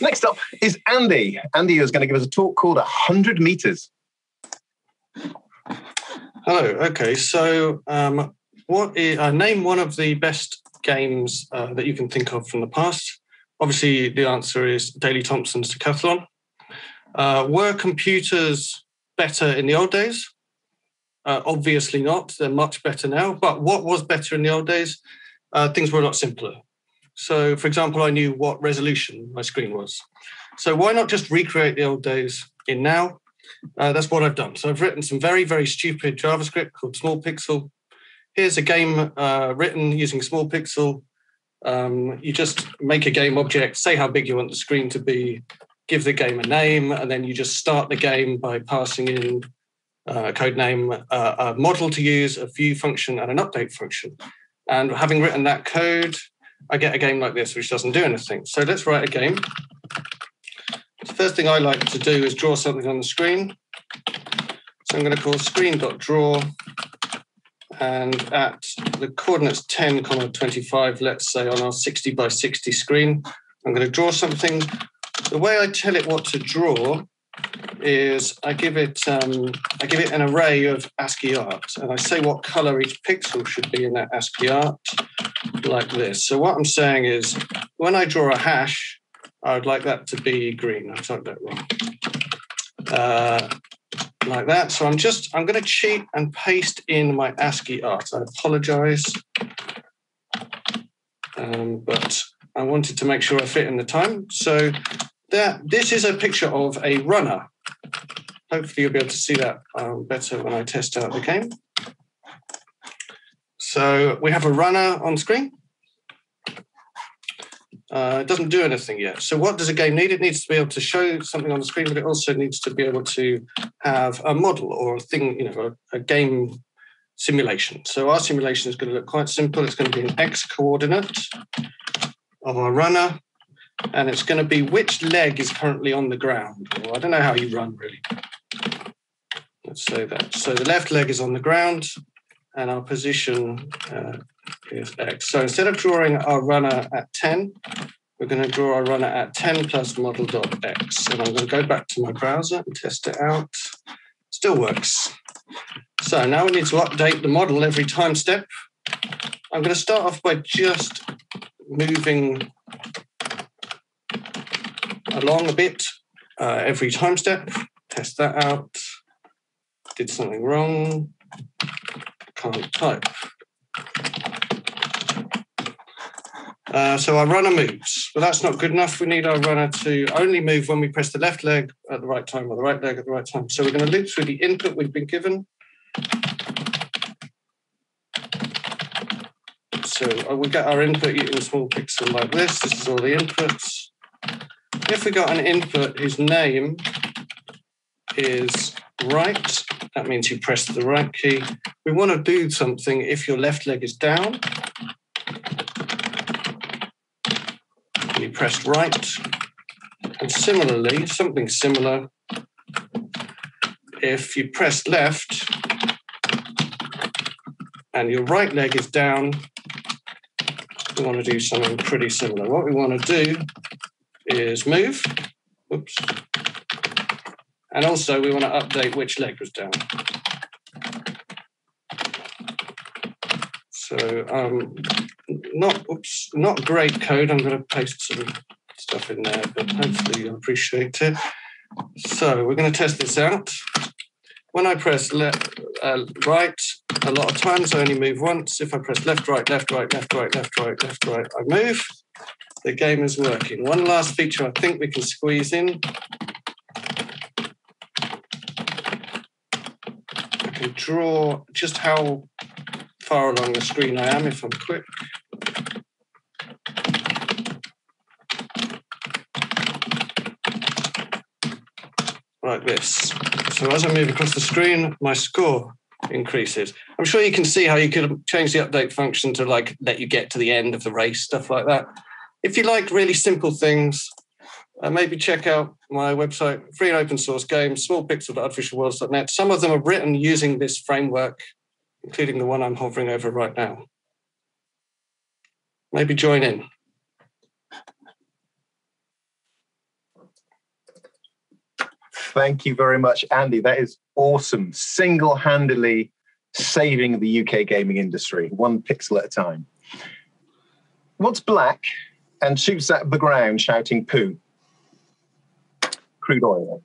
Next up is Andy. Andy is going to give us a talk called 100 Meters. Hello. Okay. So, um, what is, uh, name one of the best games uh, that you can think of from the past? Obviously, the answer is Daley Thompson's Decathlon. Uh, were computers better in the old days? Uh, obviously not. They're much better now. But what was better in the old days? Uh, things were a lot simpler. So, for example, I knew what resolution my screen was. So, why not just recreate the old days in now? Uh, that's what I've done. So, I've written some very, very stupid JavaScript called Smolpxl. Here's a game uh, written using Smolpxl. Um, you just make a game object, say how big you want the screen to be, give the game a name, and then you just start the game by passing in uh, a code name, uh, a model to use, a view function, and an update function. And having written that code, I get a game like this, which doesn't do anything. So let's write a game. The first thing I like to do is draw something on the screen. So I'm going to call screen.draw. And at the coordinates 10, comma 25, let's say on our 60 by 60 screen, I'm going to draw something. The way I tell it what to draw is I give it um, I give it an array of ASCII art, and I say what color each pixel should be in that ASCII art, like this. So what I'm saying is, when I draw a hash, I would like that to be green. I typed that wrong. Uh, like that. So I'm just I'm going to cheat and paste in my ASCII art. I apologize, um, but I wanted to make sure I fit in the time. So that this is a picture of a runner. Hopefully you'll be able to see that um, better when I test out the game. So we have a runner on screen. Uh, it doesn't do anything yet. So what does a game need? It needs to be able to show something on the screen, but it also needs to be able to have a model or a thing, you know, a, a game simulation. So our simulation is going to look quite simple. It's going to be an x coordinate of our runner and it's going to be which leg is currently on the ground. I don't know how you run really. Let's say that. So the left leg is on the ground, and our position uh, is x. So instead of drawing our runner at 10, we're going to draw our runner at 10 plus model.x. And I'm going to go back to my browser and test it out. Still works. So now we need to update the model every time step. I'm going to start off by just moving along a bit uh, every time step. Test that out. Did something wrong. Can't type. Uh, so our runner moves, but that's not good enough. We need our runner to only move when we press the left leg at the right time or the right leg at the right time. So we're going to loop through the input we've been given. So we get our input using Smolpxl like this. This is all the inputs if we got an input whose name is right, that means you press the right key. We want to do something if your left leg is down. And You pressed right. And similarly, something similar, if you press left and your right leg is down, we want to do something pretty similar. What we want to do is move. Oops. And also we want to update which leg was down. So um, not oops, not great code. I'm going to paste some stuff in there, but hopefully you'll appreciate it. So we're going to test this out. When I press left, uh, right, a lot of times I only move once. If I press left, right, left, right, left, right, left, right, left, right, I move the game is working. One last feature I think we can squeeze in. Can draw just how far along the screen I am if I'm quick. Like this. So as I move across the screen, my score increases. I'm sure you can see how you could change the update function to like let you get to the end of the race, stuff like that if you like really simple things, uh, maybe check out my website, free and open source games, smolpxl.artificialworlds.net. Some of them are written using this framework, including the one I'm hovering over right now. Maybe join in. Thank you very much, Andy. That is awesome. Single handedly saving the UK gaming industry, one pixel at a time. What's black and shoots at the ground shouting poo? Crude oil.